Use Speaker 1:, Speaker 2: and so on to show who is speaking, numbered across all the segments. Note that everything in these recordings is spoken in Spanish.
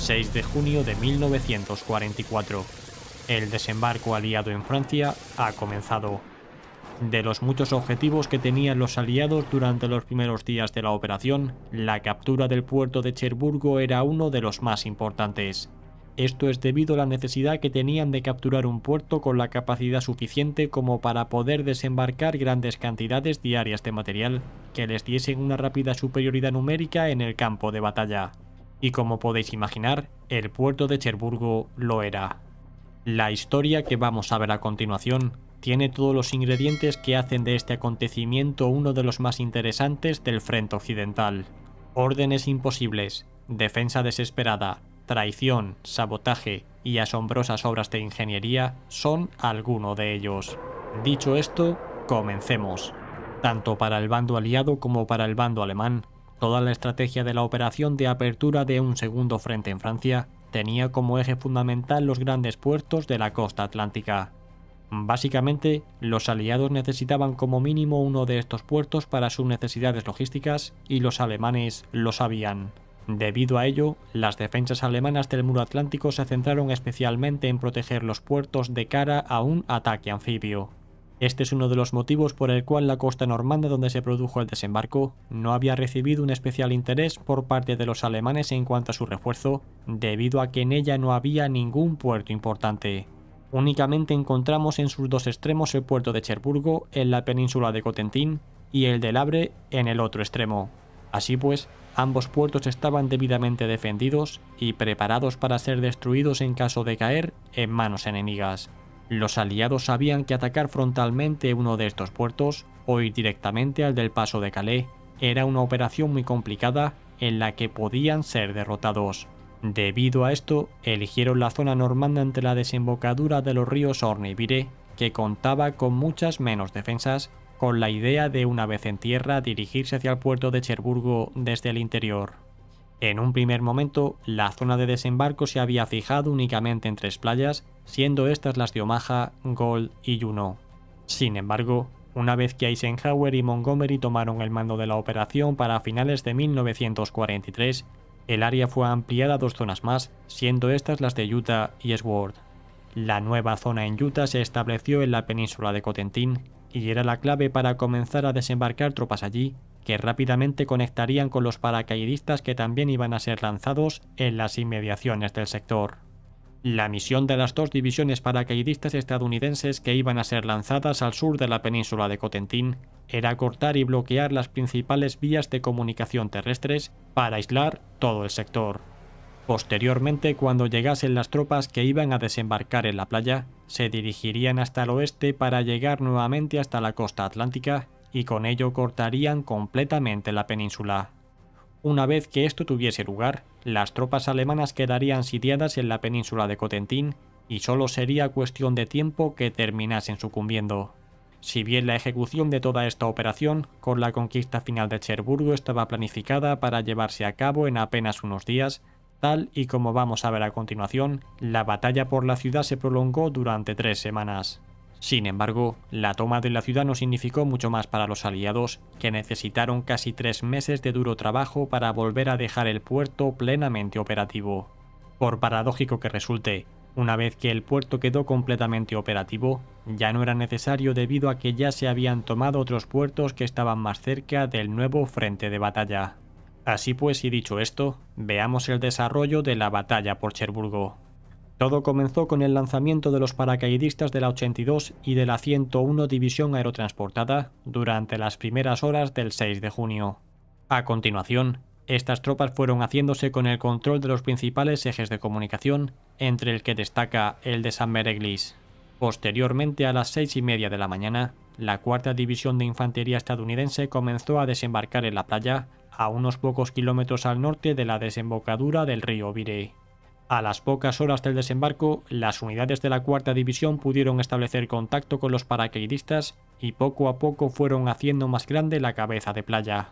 Speaker 1: 6 de junio de 1944. El desembarco aliado en Francia ha comenzado. De los muchos objetivos que tenían los aliados durante los primeros días de la operación, la captura del puerto de Cherburgo era uno de los más importantes. Esto es debido a la necesidad que tenían de capturar un puerto con la capacidad suficiente como para poder desembarcar grandes cantidades diarias de material que les diesen una rápida superioridad numérica en el campo de batalla. Y como podéis imaginar, el puerto de Cherburgo lo era. La historia que vamos a ver a continuación tiene todos los ingredientes que hacen de este acontecimiento uno de los más interesantes del frente occidental. Órdenes imposibles, defensa desesperada, traición, sabotaje y asombrosas obras de ingeniería son algunos de ellos. Dicho esto, comencemos. Tanto para el bando aliado como para el bando alemán, toda la estrategia de la operación de apertura de un segundo frente en Francia tenía como eje fundamental los grandes puertos de la costa atlántica. Básicamente, los aliados necesitaban como mínimo uno de estos puertos para sus necesidades logísticas y los alemanes lo sabían. Debido a ello, las defensas alemanas del muro atlántico se centraron especialmente en proteger los puertos de cara a un ataque anfibio. Este es uno de los motivos por el cual la costa normanda donde se produjo el desembarco no había recibido un especial interés por parte de los alemanes en cuanto a su refuerzo, debido a que en ella no había ningún puerto importante. Únicamente encontramos en sus dos extremos el puerto de Cherburgo en la península de Cotentín y el de Labre en el otro extremo. Así pues, ambos puertos estaban debidamente defendidos y preparados para ser destruidos en caso de caer en manos enemigas. Los aliados sabían que atacar frontalmente uno de estos puertos o ir directamente al del paso de Calais era una operación muy complicada en la que podían ser derrotados. Debido a esto, eligieron la zona normanda entre la desembocadura de los ríos Orne y Vire, que contaba con muchas menos defensas, con la idea de una vez en tierra dirigirse hacia el puerto de Cherburgo desde el interior. En un primer momento, la zona de desembarco se había fijado únicamente en tres playas, siendo estas las de Omaha, Gold y Juno. Sin embargo, una vez que Eisenhower y Montgomery tomaron el mando de la operación para finales de 1943, el área fue ampliada a dos zonas más, siendo estas las de Utah y Sword. La nueva zona en Utah se estableció en la península de Cotentin y era la clave para comenzar a desembarcar tropas allí, que rápidamente conectarían con los paracaidistas que también iban a ser lanzados en las inmediaciones del sector. La misión de las dos divisiones paracaidistas estadounidenses que iban a ser lanzadas al sur de la península de Cotentin era cortar y bloquear las principales vías de comunicación terrestres para aislar todo el sector. Posteriormente, cuando llegasen las tropas que iban a desembarcar en la playa, se dirigirían hasta el oeste para llegar nuevamente hasta la costa atlántica y con ello cortarían completamente la península. Una vez que esto tuviese lugar, las tropas alemanas quedarían sitiadas en la península de Cotentin y solo sería cuestión de tiempo que terminasen sucumbiendo. Si bien la ejecución de toda esta operación, con la conquista final de Cherburgo, estaba planificada para llevarse a cabo en apenas unos días, tal y como vamos a ver a continuación, la batalla por la ciudad se prolongó durante tres semanas. Sin embargo, la toma de la ciudad no significó mucho más para los aliados, que necesitaron casi tres meses de duro trabajo para volver a dejar el puerto plenamente operativo. Por paradójico que resulte, una vez que el puerto quedó completamente operativo, ya no era necesario debido a que ya se habían tomado otros puertos que estaban más cerca del nuevo frente de batalla. Así pues, y dicho esto, veamos el desarrollo de la batalla por Cherburgo. Todo comenzó con el lanzamiento de los paracaidistas de la 82 y de la 101 División Aerotransportada durante las primeras horas del 6 de junio. A continuación, estas tropas fueron haciéndose con el control de los principales ejes de comunicación, entre el que destaca el de San Mereglis. Posteriormente, a las seis y media de la mañana, la cuarta división de infantería estadounidense comenzó a desembarcar en la playa, a unos pocos kilómetros al norte de la desembocadura del río Vire. A las pocas horas del desembarco, las unidades de la cuarta división pudieron establecer contacto con los paracaidistas y poco a poco fueron haciendo más grande la cabeza de playa.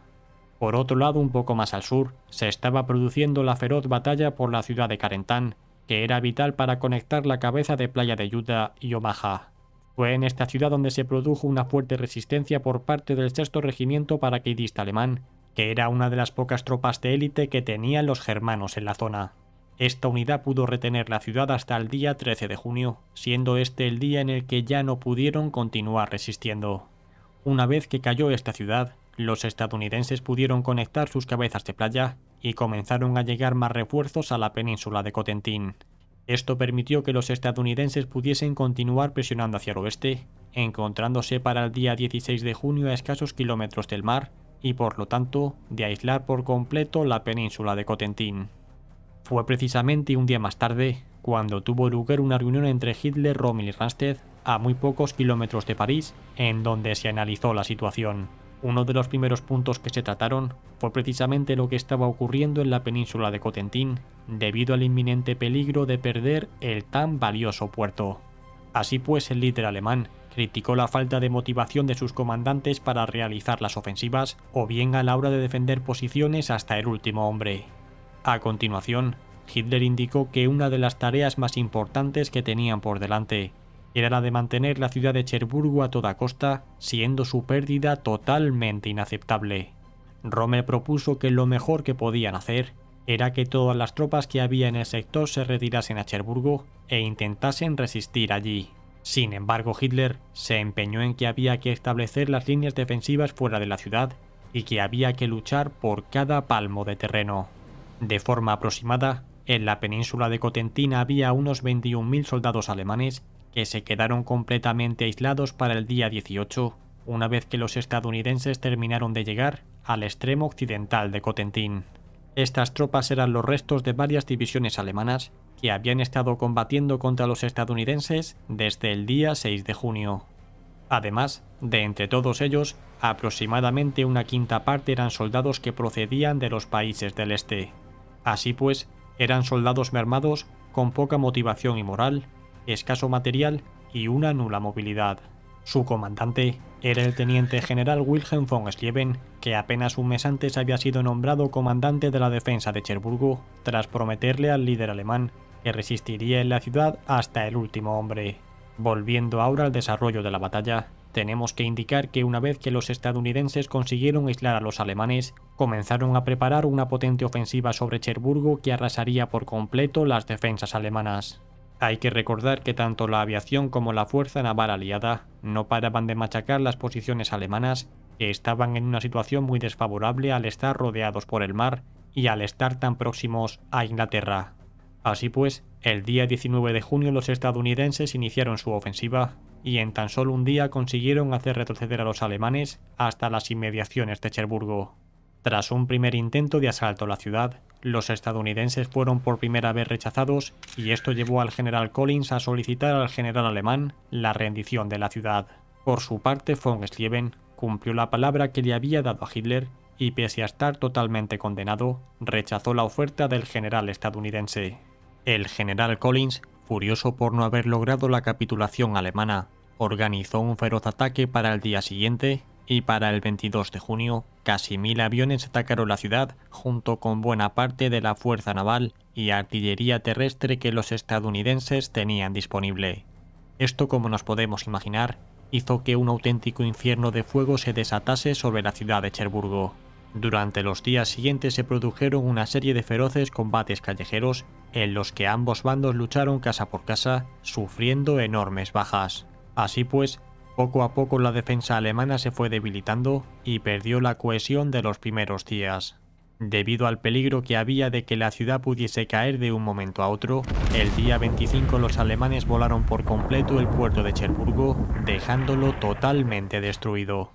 Speaker 1: Por otro lado, un poco más al sur, se estaba produciendo la feroz batalla por la ciudad de Carentán, que era vital para conectar la cabeza de playa de Utah y Omaha. Fue en esta ciudad donde se produjo una fuerte resistencia por parte del sexto regimiento paracaidista alemán, que era una de las pocas tropas de élite que tenían los germanos en la zona. Esta unidad pudo retener la ciudad hasta el día 13 de junio, siendo este el día en el que ya no pudieron continuar resistiendo. Una vez que cayó esta ciudad, los estadounidenses pudieron conectar sus cabezas de playa y comenzaron a llegar más refuerzos a la península de Cotentín. Esto permitió que los estadounidenses pudiesen continuar presionando hacia el oeste, encontrándose para el día 16 de junio a escasos kilómetros del mar y por lo tanto de aislar por completo la península de Cotentín. Fue precisamente un día más tarde cuando tuvo lugar una reunión entre Hitler, Rommel y Ransted a muy pocos kilómetros de París, en donde se analizó la situación. Uno de los primeros puntos que se trataron fue precisamente lo que estaba ocurriendo en la península de Cotentín, debido al inminente peligro de perder el tan valioso puerto. Así pues, el líder alemán criticó la falta de motivación de sus comandantes para realizar las ofensivas o bien a la hora de defender posiciones hasta el último hombre. A continuación, Hitler indicó que una de las tareas más importantes que tenían por delante era la de mantener la ciudad de Cherburgo a toda costa, siendo su pérdida totalmente inaceptable. Rommel propuso que lo mejor que podían hacer era que todas las tropas que había en el sector se retirasen a Cherburgo e intentasen resistir allí. Sin embargo, Hitler se empeñó en que había que establecer las líneas defensivas fuera de la ciudad y que había que luchar por cada palmo de terreno. De forma aproximada, en la península de Cotentín había unos 21.000 soldados alemanes que se quedaron completamente aislados para el día 18, una vez que los estadounidenses terminaron de llegar al extremo occidental de Cotentín. Estas tropas eran los restos de varias divisiones alemanas que habían estado combatiendo contra los estadounidenses desde el día 6 de junio. Además, de entre todos ellos, aproximadamente una quinta parte eran soldados que procedían de los países del este. Así pues, eran soldados mermados con poca motivación y moral, escaso material y una nula movilidad. Su comandante era el teniente general Wilhelm von Slieven, que apenas un mes antes había sido nombrado comandante de la defensa de Cherburgo, tras prometerle al líder alemán que resistiría en la ciudad hasta el último hombre. Volviendo ahora al desarrollo de la batalla, tenemos que indicar que una vez que los estadounidenses consiguieron aislar a los alemanes, comenzaron a preparar una potente ofensiva sobre Cherburgo que arrasaría por completo las defensas alemanas. Hay que recordar que tanto la aviación como la fuerza naval aliada no paraban de machacar las posiciones alemanas, que estaban en una situación muy desfavorable al estar rodeados por el mar y al estar tan próximos a Inglaterra. Así pues, el día 19 de junio los estadounidenses iniciaron su ofensiva y en tan solo un día consiguieron hacer retroceder a los alemanes hasta las inmediaciones de Cherburgo. Tras un primer intento de asalto a la ciudad, los estadounidenses fueron por primera vez rechazados y esto llevó al general Collins a solicitar al general alemán la rendición de la ciudad. Por su parte, von Slieven cumplió la palabra que le había dado a Hitler y pese a estar totalmente condenado, rechazó la oferta del general estadounidense. El general Collins furioso por no haber logrado la capitulación alemana, organizó un feroz ataque para el día siguiente y para el 22 de junio casi mil aviones atacaron la ciudad junto con buena parte de la fuerza naval y artillería terrestre que los estadounidenses tenían disponible. Esto, como nos podemos imaginar, hizo que un auténtico infierno de fuego se desatase sobre la ciudad de Cherburgo. Durante los días siguientes se produjeron una serie de feroces combates callejeros en los que ambos bandos lucharon casa por casa, sufriendo enormes bajas. Así pues, poco a poco la defensa alemana se fue debilitando y perdió la cohesión de los primeros días. Debido al peligro que había de que la ciudad pudiese caer de un momento a otro, el día 25 los alemanes volaron por completo el puerto de Cherburgo, dejándolo totalmente destruido.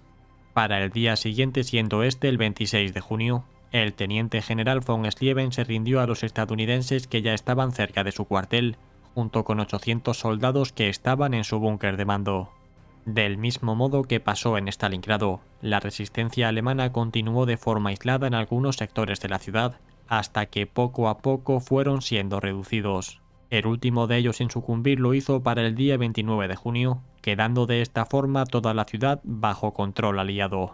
Speaker 1: Para el día siguiente, siendo este el 26 de junio, el teniente general von Slieven se rindió a los estadounidenses que ya estaban cerca de su cuartel, junto con 800 soldados que estaban en su búnker de mando. Del mismo modo que pasó en Stalingrado, la resistencia alemana continuó de forma aislada en algunos sectores de la ciudad, hasta que poco a poco fueron siendo reducidos. El último de ellos en sucumbir lo hizo para el día 29 de junio, quedando de esta forma toda la ciudad bajo control aliado.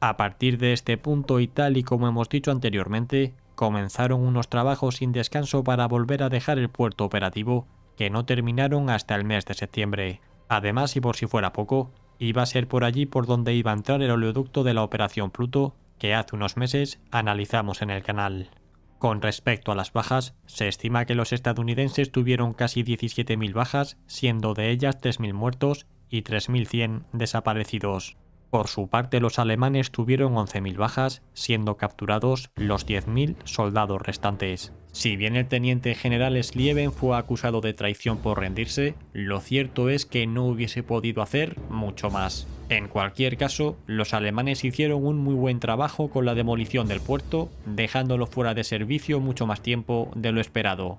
Speaker 1: A partir de este punto y tal y como hemos dicho anteriormente, comenzaron unos trabajos sin descanso para volver a dejar el puerto operativo, que no terminaron hasta el mes de septiembre. Además, y por si fuera poco, iba a ser por allí por donde iba a entrar el oleoducto de la Operación Pluto, que hace unos meses analizamos en el canal. Con respecto a las bajas, se estima que los estadounidenses tuvieron casi 17.000 bajas, siendo de ellas 3.000 muertos y 3.100 desaparecidos. Por su parte, los alemanes tuvieron 11.000 bajas, siendo capturados los 10.000 soldados restantes. Si bien el teniente general Slieven fue acusado de traición por rendirse, lo cierto es que no hubiese podido hacer más. En cualquier caso, los alemanes hicieron un muy buen trabajo con la demolición del puerto, dejándolo fuera de servicio mucho más tiempo de lo esperado.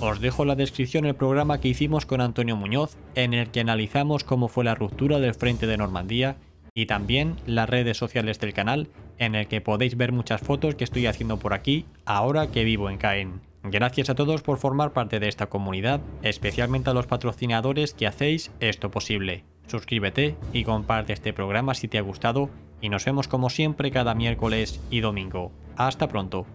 Speaker 1: Os dejo la descripción el programa que hicimos con Antonio Muñoz, en el que analizamos cómo fue la ruptura del frente de Normandía y también las redes sociales del canal en el que podéis ver muchas fotos que estoy haciendo por aquí ahora que vivo en Caen. Gracias a todos por formar parte de esta comunidad, especialmente a los patrocinadores que hacéis esto posible. Suscríbete y comparte este programa si te ha gustado y nos vemos como siempre cada miércoles y domingo. Hasta pronto.